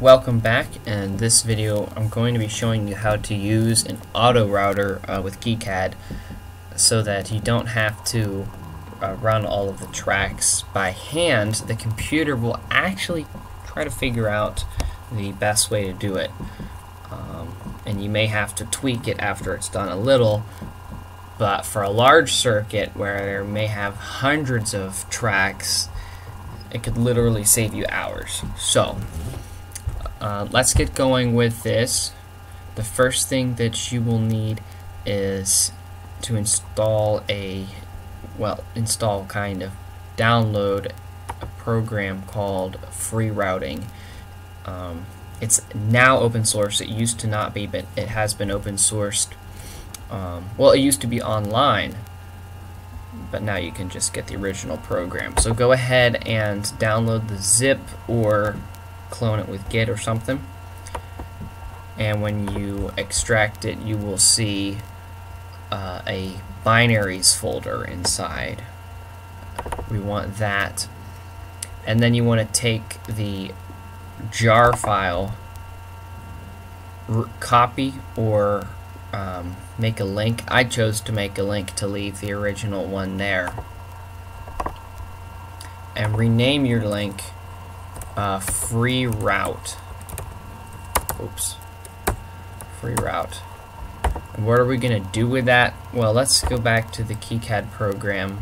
welcome back. In this video I'm going to be showing you how to use an auto router uh, with KiCad so that you don't have to uh, run all of the tracks by hand. The computer will actually try to figure out the best way to do it. Um, and you may have to tweak it after it's done a little but for a large circuit where there may have hundreds of tracks it could literally save you hours. So, uh, let's get going with this. The first thing that you will need is to install a, well, install kind of, download a program called Freerouting. Um, it's now open source. It used to not be, but it has been open sourced. Um, well, it used to be online, but now you can just get the original program. So go ahead and download the zip or clone it with git or something. And when you extract it, you will see uh, a binaries folder inside. We want that. And then you want to take the jar file, copy or um, make a link. I chose to make a link to leave the original one there. And rename your link uh, free route. Oops. Free route. And what are we going to do with that? Well, let's go back to the KiCad program.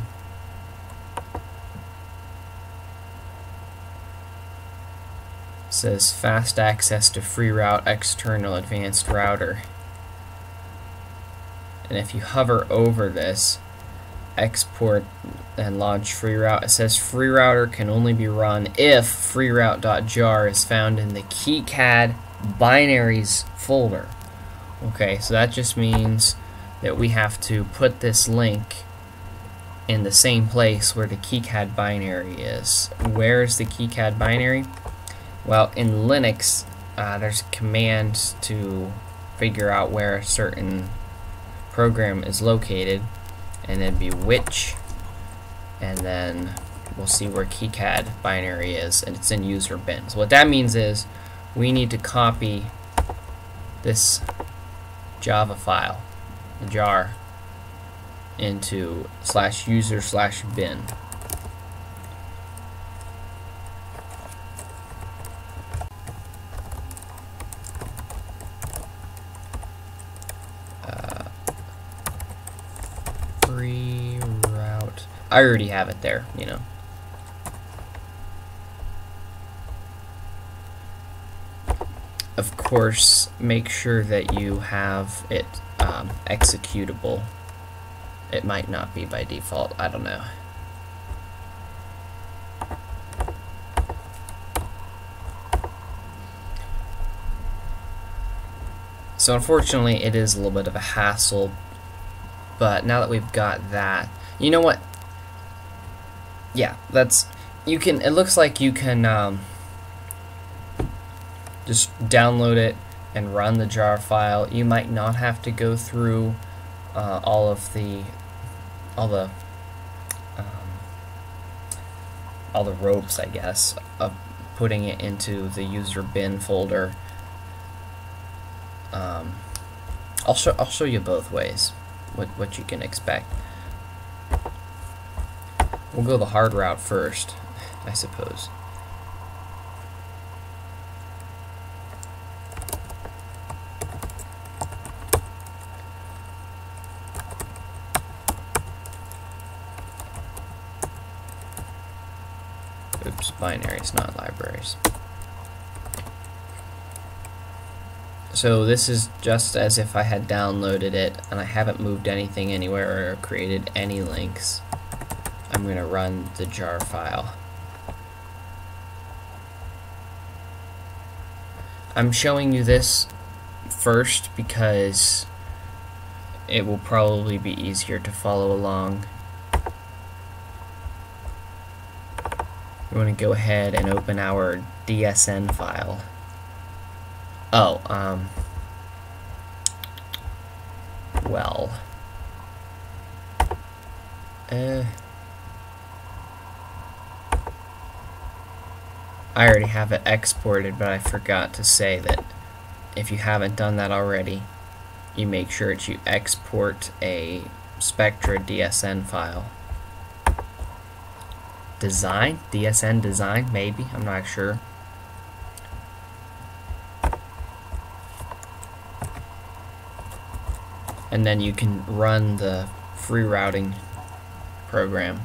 It says fast access to free route external advanced router and if you hover over this export and launch free route. it says free router can only be run if freeroute.jar is found in the KiCad binaries folder. Okay so that just means that we have to put this link in the same place where the KiCad binary is. Where is the KiCad binary? Well in Linux uh, there's a command to figure out where a certain program is located and then be which and then we'll see where KiCad binary is and it's in user bin. So what that means is we need to copy this Java file, the jar, into slash user slash bin. free route. I already have it there, you know. Of course, make sure that you have it um, executable. It might not be by default, I don't know. So unfortunately, it is a little bit of a hassle, but now that we've got that, you know what? Yeah, that's you can. It looks like you can um, just download it and run the jar file. You might not have to go through uh, all of the all the um, all the ropes, I guess, of putting it into the user bin folder. Um, I'll show I'll show you both ways what, what you can expect. We'll go the hard route first, I suppose. Oops, binaries, not libraries. So this is just as if I had downloaded it and I haven't moved anything anywhere or created any links. I'm going to run the jar file. I'm showing you this first because it will probably be easier to follow along. We want to go ahead and open our DSN file. Oh, um... Well... Uh... I already have it exported, but I forgot to say that if you haven't done that already, you make sure that you export a Spectra DSN file. Design? DSN design? Maybe? I'm not sure. And then you can run the Freerouting program.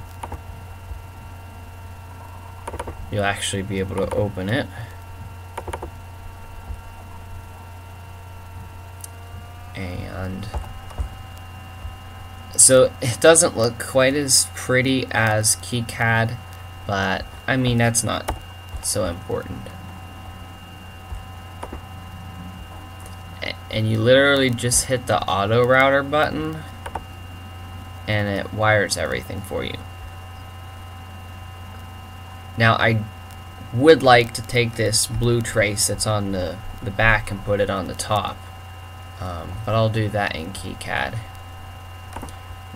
You'll actually be able to open it. And so it doesn't look quite as pretty as KiCad, but I mean that's not so important. And you literally just hit the auto router button and it wires everything for you. Now I would like to take this blue trace that's on the, the back and put it on the top. Um, but I'll do that in KiCad.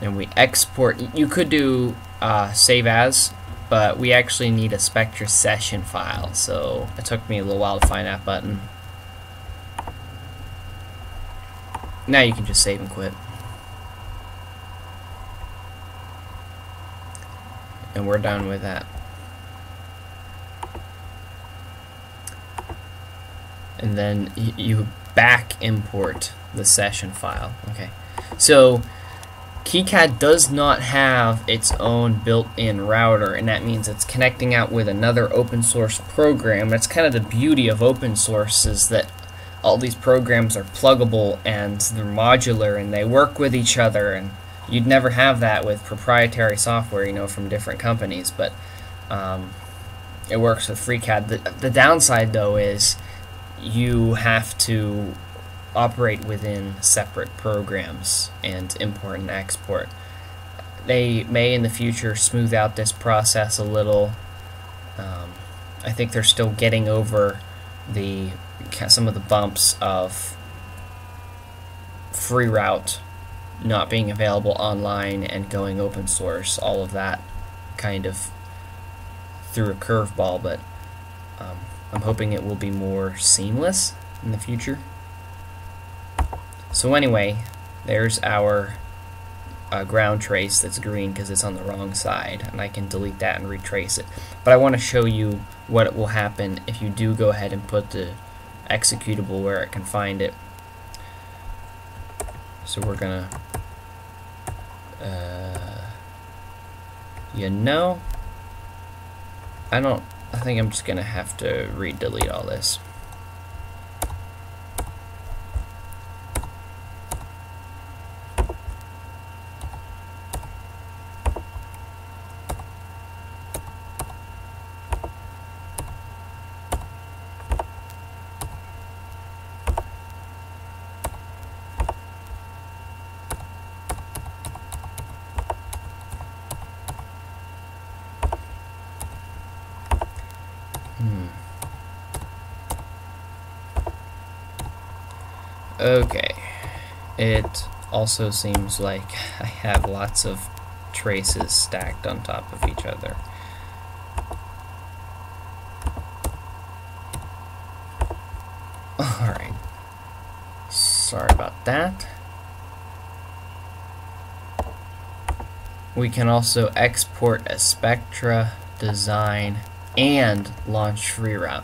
And we export, you could do uh, save as, but we actually need a Spectra session file, so it took me a little while to find that button. Now you can just save and quit. And we're done with that. And then you back import the session file. Okay, so KiCad does not have its own built-in router, and that means it's connecting out with another open source program. That's kind of the beauty of open source is that all these programs are pluggable and they're modular and they work with each other and you'd never have that with proprietary software you know from different companies but um, it works with FreeCAD the, the downside though is you have to operate within separate programs and import and export. They may in the future smooth out this process a little. Um, I think they're still getting over the some of the bumps of free route not being available online and going open source, all of that kind of threw a curveball, but um, I'm hoping it will be more seamless in the future. So anyway, there's our uh, ground trace that's green because it's on the wrong side and I can delete that and retrace it. But I want to show you what will happen if you do go ahead and put the executable where it can find it. So we're gonna, uh, you know, I don't, I think I'm just gonna have to re-delete all this. Okay. It also seems like I have lots of traces stacked on top of each other. Alright. Sorry about that. We can also export a Spectra design and launch FreeRoute.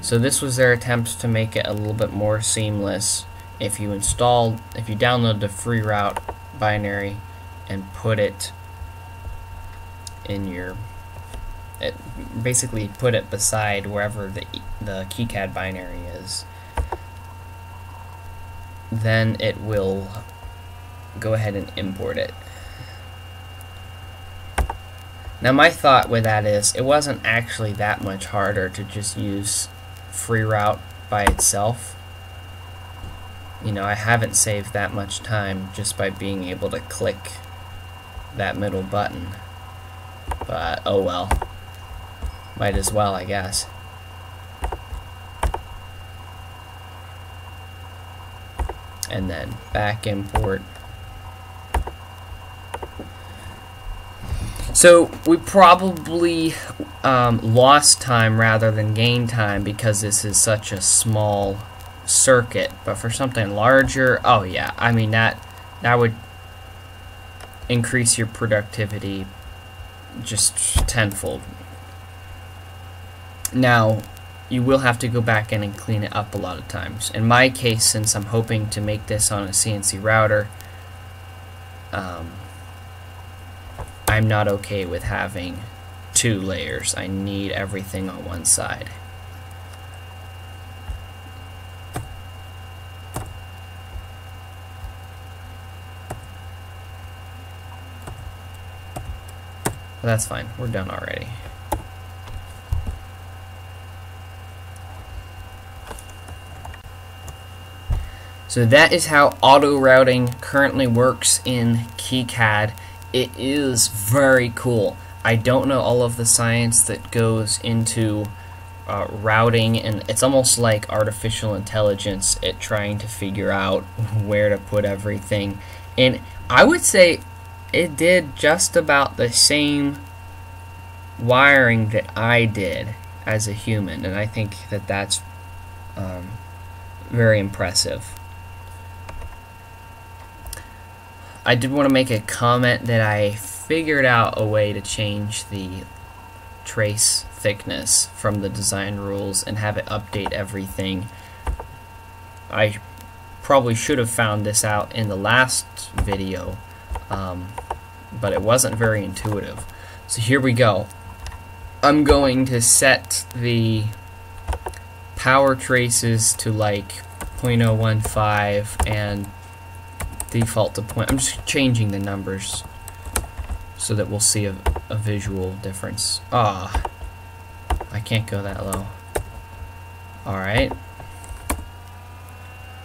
So this was their attempt to make it a little bit more seamless if you install, if you download the free route binary and put it in your, it, basically put it beside wherever the, the KiCad binary is, then it will go ahead and import it. Now my thought with that is, it wasn't actually that much harder to just use free route by itself you know, I haven't saved that much time just by being able to click that middle button. But, oh well. Might as well, I guess. And then back import. So we probably um, lost time rather than gain time because this is such a small circuit. But for something larger, oh yeah, I mean that that would increase your productivity just tenfold. Now, you will have to go back in and clean it up a lot of times. In my case, since I'm hoping to make this on a CNC router, um, I'm not okay with having two layers. I need everything on one side. That's fine. We're done already. So that is how auto routing currently works in KiCad. It is very cool. I don't know all of the science that goes into uh, routing and it's almost like artificial intelligence at trying to figure out where to put everything and I would say it did just about the same wiring that I did as a human and I think that that's um, very impressive I did want to make a comment that I figured out a way to change the trace thickness from the design rules and have it update everything. I probably should have found this out in the last video, um, but it wasn't very intuitive. So here we go. I'm going to set the power traces to like 0.015 and default to point. I'm just changing the numbers so that we'll see a, a visual difference. Ah, I can't go that low. Alright.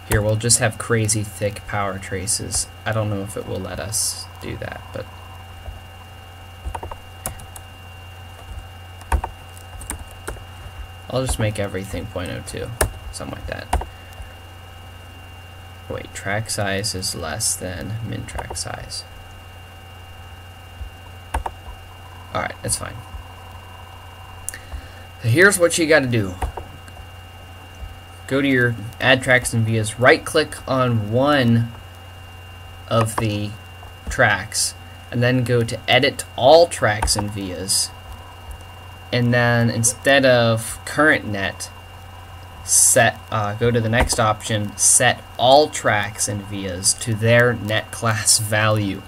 Here, we'll just have crazy thick power traces. I don't know if it will let us do that, but... I'll just make everything 0.02, something like that. Wait, track size is less than min track size. Alright, that's fine. So here's what you gotta do. Go to your add tracks and vias, right click on one of the tracks, and then go to edit all tracks and vias. And then instead of current net, set uh, go to the next option set all tracks and vias to their net class value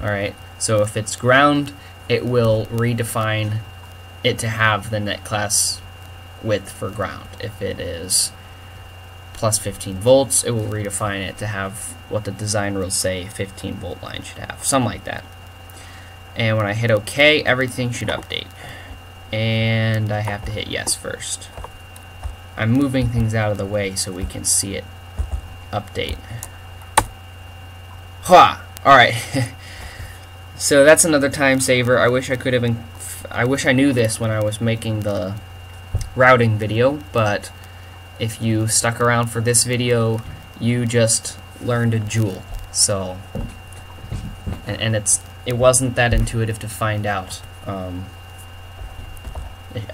alright so if it's ground it will redefine it to have the net class width for ground if it is plus 15 volts it will redefine it to have what the design rules say 15 volt line should have something like that and when I hit OK everything should update and I have to hit yes first I'm moving things out of the way so we can see it update. Ha! Alright. so that's another time saver. I wish I could have. I wish I knew this when I was making the routing video, but if you stuck around for this video, you just learned a joule. So, and, and it's it wasn't that intuitive to find out. Um,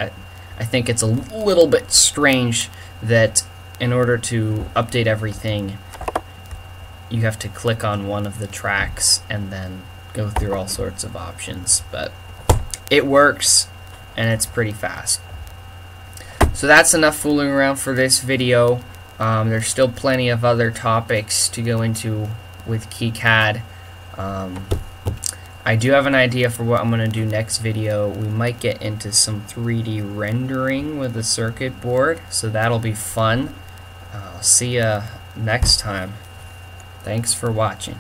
I, I think it's a little bit strange that in order to update everything, you have to click on one of the tracks and then go through all sorts of options. But it works, and it's pretty fast. So that's enough fooling around for this video. Um, there's still plenty of other topics to go into with KiCad. Um, I do have an idea for what I'm going to do next video. We might get into some 3D rendering with the circuit board, so that'll be fun. I'll see ya next time. Thanks for watching.